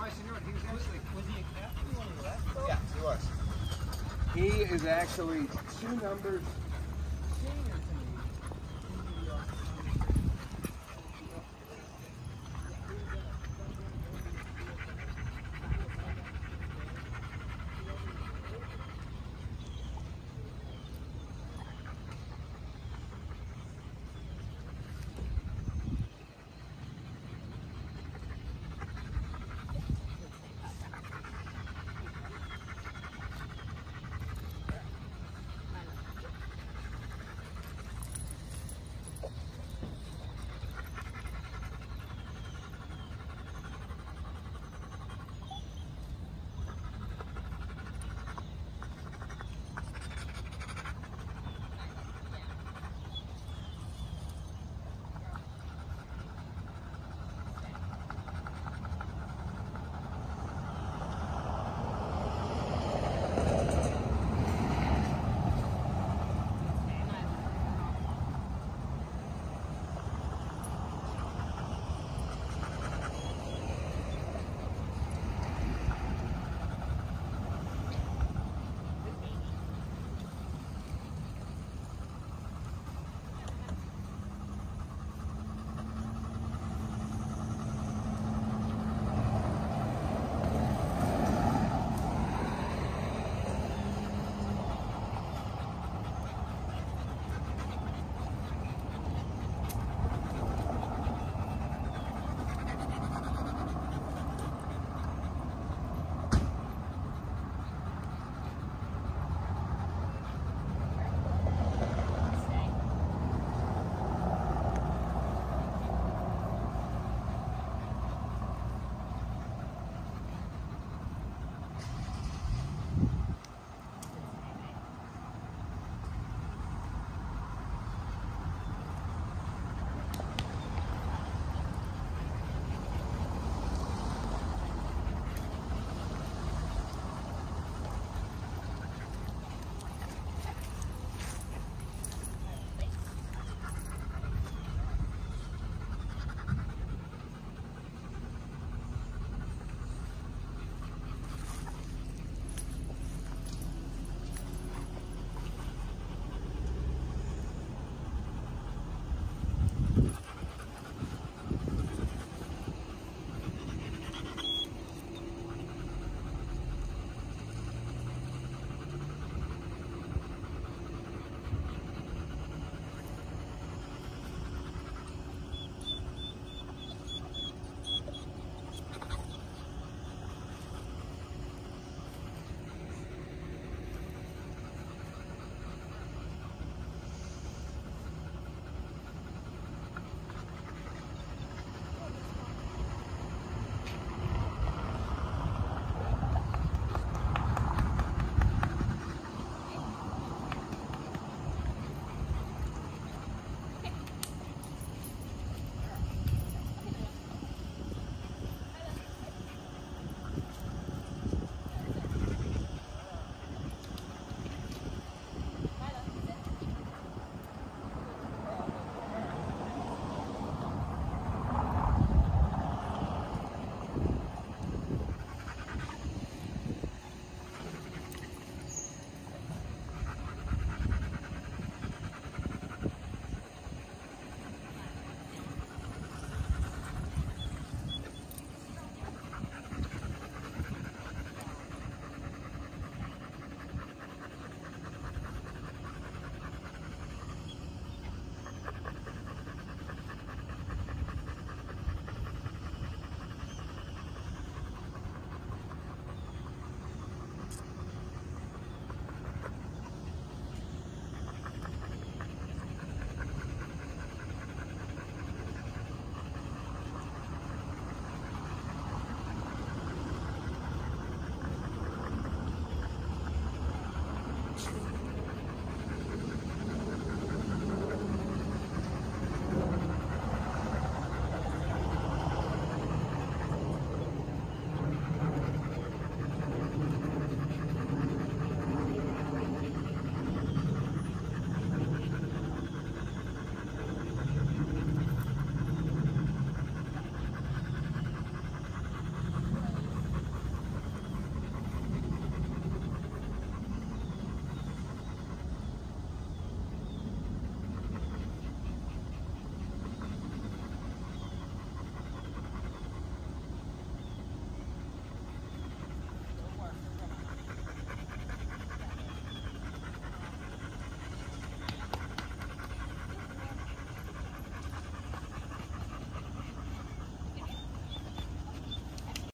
my seniority. He was actually. Was he a captain when he left? Yeah, he was. He is actually two numbers